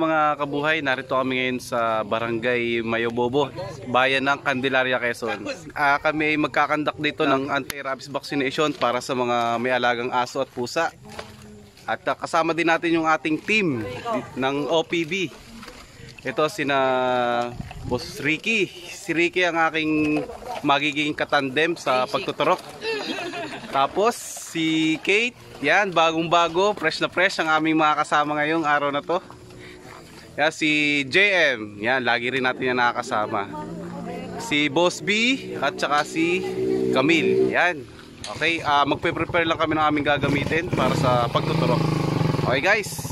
Mga kabuhay, narito kami ngayon sa Barangay Mayobobo, bayan ng Candelaria, Quezon. Ah, kami ay magkakandak dito ng anti-rabies vaccination para sa mga may alagang aso at pusa. At ah, kasama din natin yung ating team ng OPB. Ito sina Boss Ricky. Si Ricky ang aking magiging katandem sa pagtuturok. Tapos si Kate, yan bagong-bago, fresh na fresh ang aming mga kasama ngayong araw na to. Yan si JM, yan lagi rin natin yan nakakasama. Si Boss B at saka si Camille, yan. Okay, ah magpe-prepare lang kami ng aming gagamitin para sa pagtuturok. Okay guys.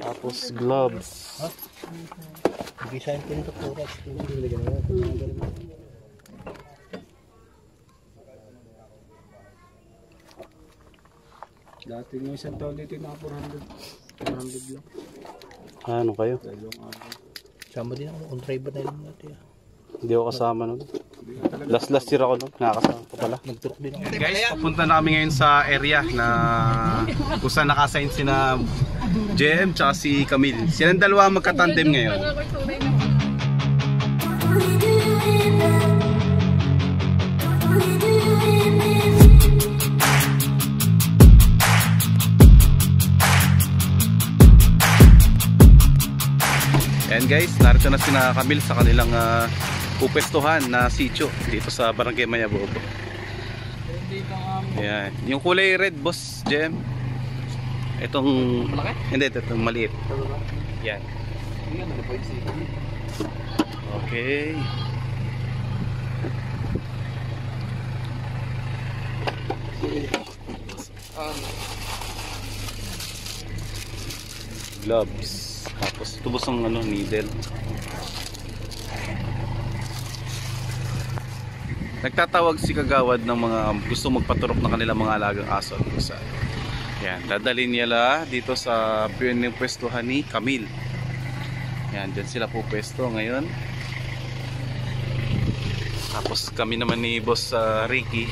Tapos gloves. Bisahin ko nito turas. Dati nung isang taon dito na 400. 400 lang. Ano kayo? Sama din ako. On driver na lang natin. ah. Hindi ako kasama nun. Last last year ako nun. Nakakasama ko pala. Nag-truck din ako. Guys, papunta na kami ngayon sa area na kung saan nakasign si na JM tsaka si Camille. Silang dalawa magkatandem ngayon. And guys, narito na si na Camille sa kanilang uh, pupestuhan na sitio dito sa Barangay Mayabobo. Yan. Yung kulay red, boss, Jem. Itong... Malaki? Hindi, ito, itong maliit. Yan. Okay. Gloves. Tapos tubos ng ano, needle. Nagtatawag si Kagawad ng mga gusto magpaturok ng kanilang mga alagang aso pusa. Yan, dadalhin nila dito sa ng pwestuhan ni Camille. Yan, dyan sila po pwesto ngayon. Tapos kami naman ni Boss ah, Ricky.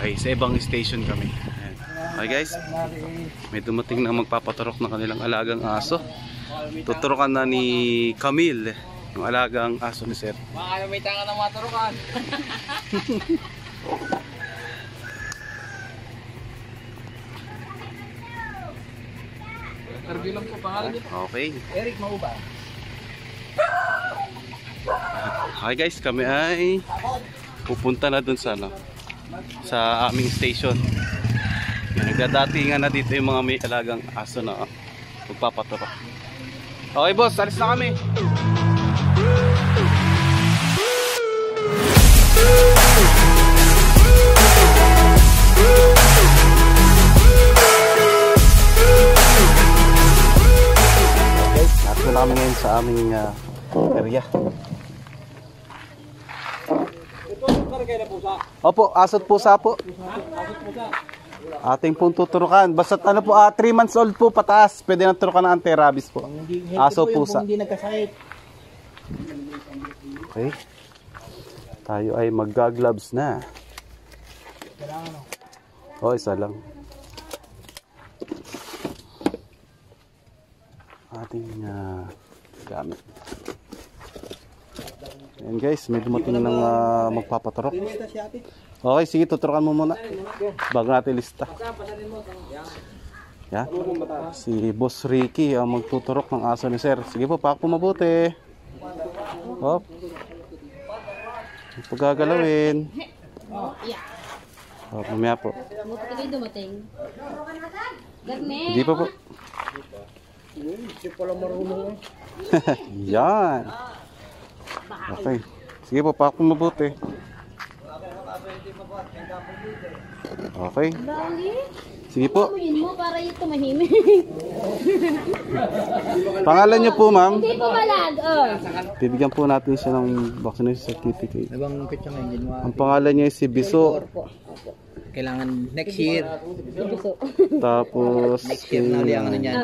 Okay, sa ibang station kami. Yan. Okay guys, may dumating na magpapaturok ng kanilang alagang aso. Tuturokan na ni Camille yung alagang aso ni Sir. Baka may tanga ng maturukan. Interview lang po pangalan niyo. Okay. Eric Mauba. Okay guys, kami ay pupunta na dun sa ano, sa aming station. Nagdadatingan na dito yung mga may alagang aso na oh. Okay boss, alis na kami. Okay, na kami ngayon sa aming ah, area. Opo, asot pusa po. Ating pong tuturukan. Basta ano po, 3 months old po pataas. Pwede na turukan ng anti-rabies po. Aso, pusa. hindi nagkasakit. Okay. Tayo ay magga-gloves na. Kailangan ano. O, isa lang. Ating ah, gamit. Ayan guys, may dumating ng ah, magpapaturok. Okay, sige, tuturukan mo muna. Bago natin lista. Yan. Si Boss Ricky ang magtuturok ng aso ni Sir. Sige po, pak po mabuti. Hop. Ito gagalawin. Hop, mamaya po. Hindi pa po. Hindi pala marunong eh. Yan. Okay. Sige po, pak po mabuti. Okay. Dali. Sige po. Mo para yung tumahimik. Pangalan niyo po, ma'am. Hindi po malag. Oh. Bibigyan po natin siya ng vaccination certificate. Mo Ang pangalan niya ay si Biso. Kailangan next year. Tapos, Next year na ulit ang ano niyan.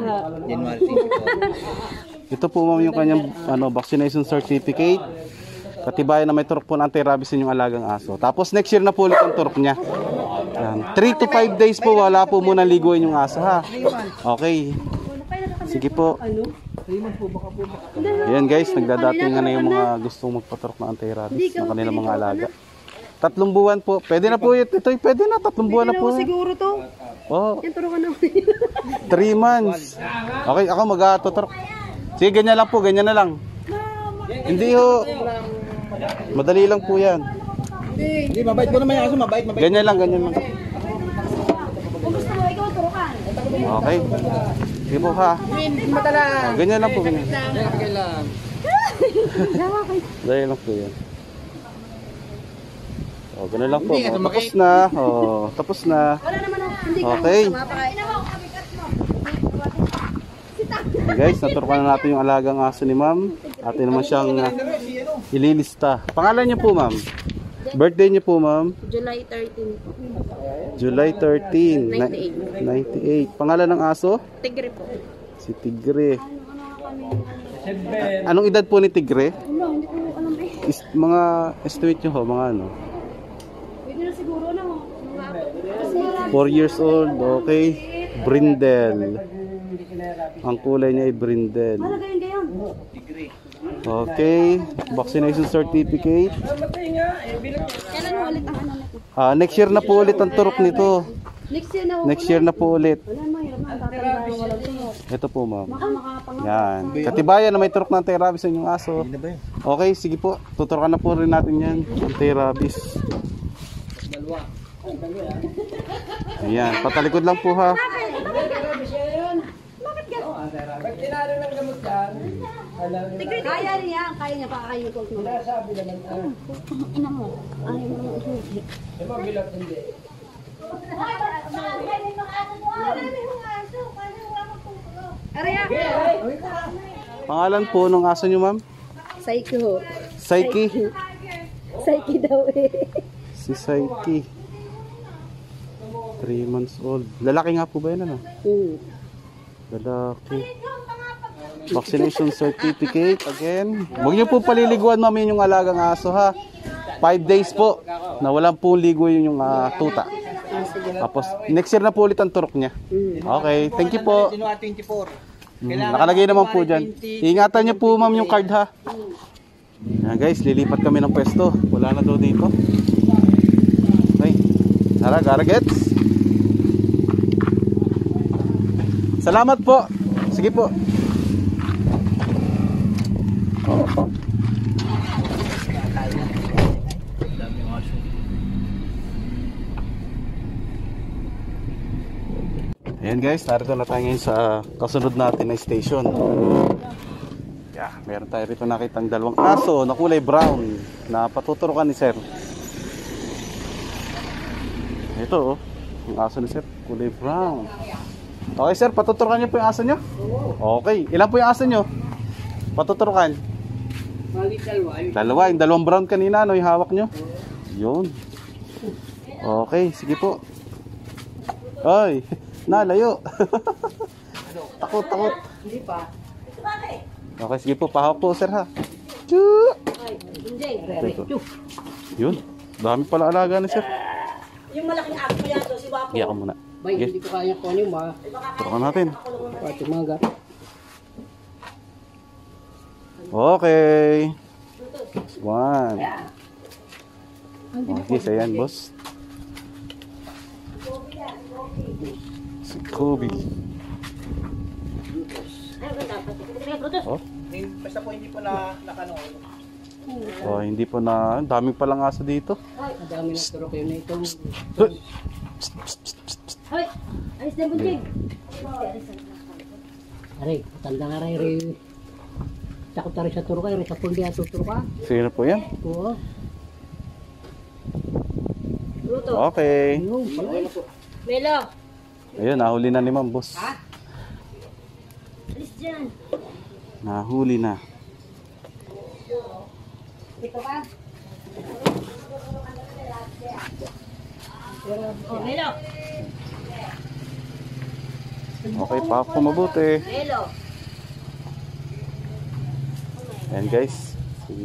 January 24. ito po ma'am yung kanyang ano, vaccination certificate. Katibayan na may turok po ng anti-rabies yung alagang aso. Tapos next year na po ulit ang turok niya. Yan. 3 to 5 days po wala po muna liguin yung aso ha. Okay. Sige po. Ayan guys, nagdadatingan na yung mga gustong magpaturok ng anti-rabies ng kanilang mga alaga. Tatlong buwan po. Pwede na po ito. Ito pwede na. Tatlong buwan na po. Siguro to. Oh, Yan, turukan na. 3 months. Okay, ako mag-atuturok. Sige, ganyan lang po. Ganyan na lang. Hindi ho. Madali lang po yan. Hindi, mabait ko naman yung aso, mabait, mabait. Ganyan lang, ganyan lang. Kung gusto mo, ikaw turukan. Okay. Sige po ha. Ganyan lang po, ganyan. Dahil lang po yan. Oh, ganun lang po. Oh, tapos na. Oh, tapos na. Wala naman ako. Hindi ka. Okay. Mo. Guys, naturukan na natin yung alagang aso ni ma'am. Atin naman siyang uh, ililista. Pangalan niyo po, ma'am? Birthday niyo po, ma'am? July 13 po. July 13, ni- 98. Pangalan ng aso? Tigre po. Si Tigre. Anong edad po ni Tigre? Wala, hindi ko alam eh. Is, mga estimate nyo ho, mga ano? Pwede na siguro na. Mga 4 years old, okay. Brindle. Ang kulay niya ay brindle. Okay. Vaccination certificate. Ah, next year na po ulit ang turok nito. Next year na. Po ulit. Ito po, ma'am. Yan. Katibayan na may turok ng anti-rabies sa inyong aso. Okay, sige po. Tuturukan na po rin natin yan. Anti-rabies. Ayan. Patalikod lang po ha. Kaya niya, kaya niya pakakain ko. Wala sabi naman. Ina mo. Ayaw mo naman usugi. Araya. Pangalan po ng aso nyo, ma'am? Psycho. Psyche. Psyche daw eh. Si Psyche. 3 months old. Lalaki nga po ba yun, ano? Hmm. Lalaki. Vaccination certificate again. Huwag niyo po paliliguan mami yung alagang aso ha. 5 days po na walang po ligo yung ah, tuta. Tapos next year na po ulit ang turok niya. Okay, thank you po. January 24. Mm, nakalagay naman po dyan. Ingatan niyo po ma'am yung card ha. Yan guys, lilipat kami ng pwesto. Wala na daw dito. Okay. Tara, gara gets. Salamat po. Sige po. Ayan guys, narito na tayo ngayon sa kasunod natin na station. Yeah, meron tayo rito nakitang dalawang aso na kulay brown na patuturukan ni sir. Ito oh, yung aso ni sir, kulay brown. Okay sir, patuturukan niyo po yung aso niyo? Okay, ilan po yung aso niyo? Patuturukan? Dalawa, yung dalawang brown kanina, ano yung hawak niyo? Yun. Okay, sige po. Ay, nalayo. takot, takot. Okay, sige po, pahawak po sir ha. Choo! Yun, dami pala alaga ni sir. Yung malaking ako yan, so si Wapo. Iyak ka muna. Bay, Sige, hindi ko kaya kung ano yung mga turukan natin. pati mga Okay. One. Okay, sa yan, boss. Si Kobe. Oh, Basta po hindi po na nakano. oh, hindi po na, ang daming palang aso dito. Madami na turo kayo na itong Hoy! Hoy, alis na bunting. Aray, tanda nga rin rin. Takot na rin sa turo kayo, rin sa pundi at tuturo ka. Sino po yan? Oo. Luto. Okay. Pala. Melo. Ayun, nahuli na ni ma'am, boss. Alis dyan. Nahuli na. Ito ka. Oh, Melo. Okay, pa ako mabuti. Ayan guys, si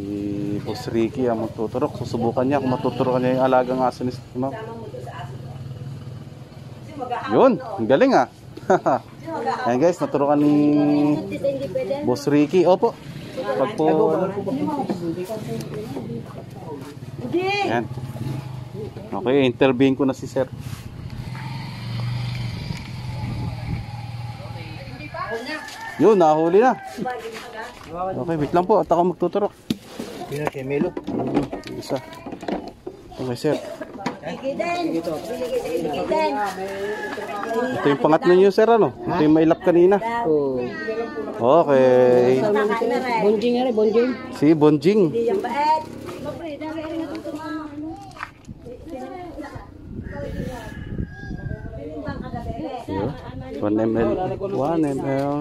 Boss Ricky ang magtuturok. Susubukan niya kung matuturokan niya yung alagang aso ni Ma'am. Yun, ang galing ah. Ayan guys, naturukan ni. Boss Ricky. Opo. Pag po, Hindi. Ayan. Okay, intervene ko na si Sir. Yun, nahuli na. Okay, wait lang po. At ako magtuturok. Yun na kay Melo. Isa. Okay, Sir. Ito yung pangatlo niyo, Sir, ano? Ito yung mailap kanina. Oo. Okay. Bonjing nga rin, bonjing. Si Bonjing. Hindi yan baet. Mapre, dami rin natutunan. Ano? Yun. 1 ml. 1 ml.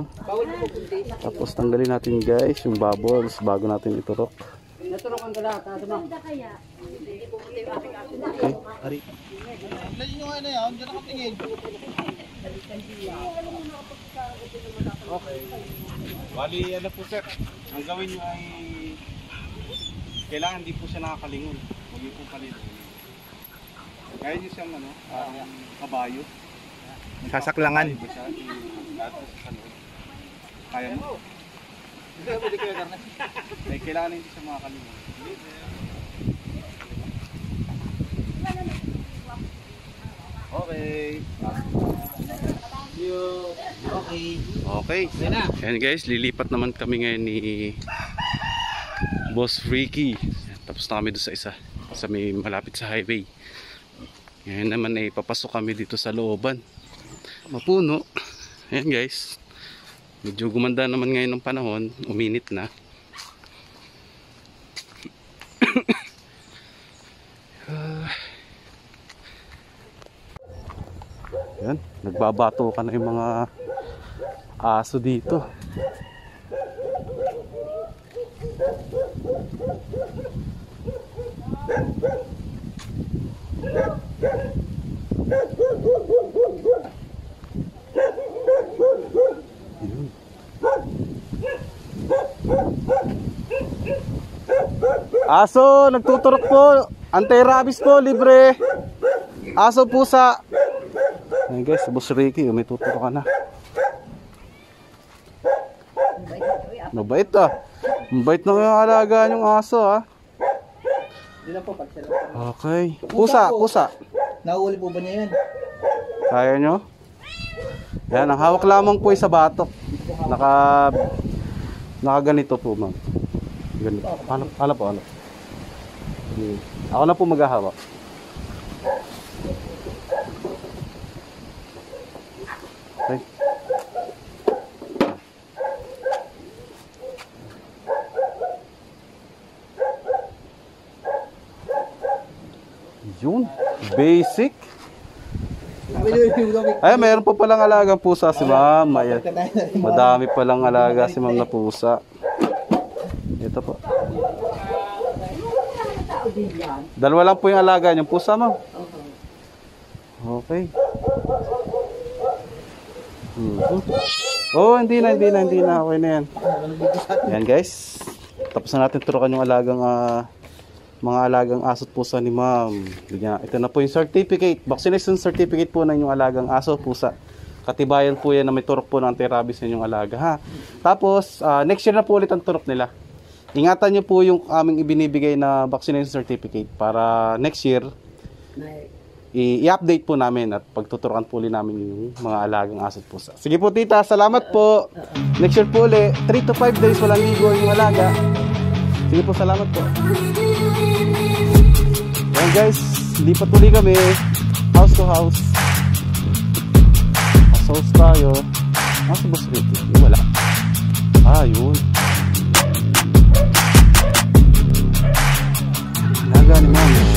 Tapos tanggalin natin guys yung bubbles bago natin iturok. Ano ba? Ari. Bali, ano po sir, ang gawin nyo ay kailangan di po siya nakakalingon. Huwag yung po palito. Kaya nyo siyang ano, um, kabayo. Sasaklangan. Sa. Kaya mo? Pwede kayo karna. Eh, kailangan hindi siya makakalingon. Okay. Okay. Okay. Ayan guys, lilipat naman kami ngayon ni Boss Freaky. Tapos na kami doon sa isa. Sa may malapit sa highway. Ngayon naman ay papasok kami dito sa looban. Mapuno. Ayan guys. Medyo gumanda naman ngayon ng panahon. Uminit na. Ah. Yan, nagbabato ka na yung mga aso dito. Aso, nagtuturok po. Anti-rabies po, libre. Aso pusa. Ayun guys, Boss Ricky, may tuturo ka na. Mabait ah. Mabait na yung alaga yung aso ah. Okay. Pusa, pusa. Nahuli po ba niya yan? Kaya nyo? Yan, ang hawak lamang po ay sa batok. Naka... Naka ganito po, ma'am. Ganito. Ano, ano po, ano? Hmm. Ako na po maghahawak. Yun. Basic. Ay, mayroon pa palang alagang pusa si ma'am. Ayan. Madami palang alaga si ma'am na pusa. Ito po. Dalawa lang po yung alaga niyang pusa, ma'am. Okay. Mhm. Oh, hindi na, hindi na, hindi na. Okay na yan. Yan guys. Tapos na natin turukan yung alagang ah, mga alagang aso't pusa ni ma'am. Ito na po yung certificate. Vaccination certificate po ng yung alagang aso at pusa. Katibayan po yan na may turok po ng anti-rabies ng yung alaga. Ha? Tapos, ah, next year na po ulit ang turok nila. Ingatan niyo po yung aming ibinibigay na vaccination certificate para next year i-update po namin at pagtuturuan po ulit namin yung mga alagang aso pusa. Sige po tita, salamat po. Next year po ulit, 3 to 5 days walang ligo yung alaga. Sige po, salamat po. Ayan guys, lipat uli kami. House to house. House house tayo. Boss Ricky. Yung wala. Ah, yun. Naga ni Ma'am.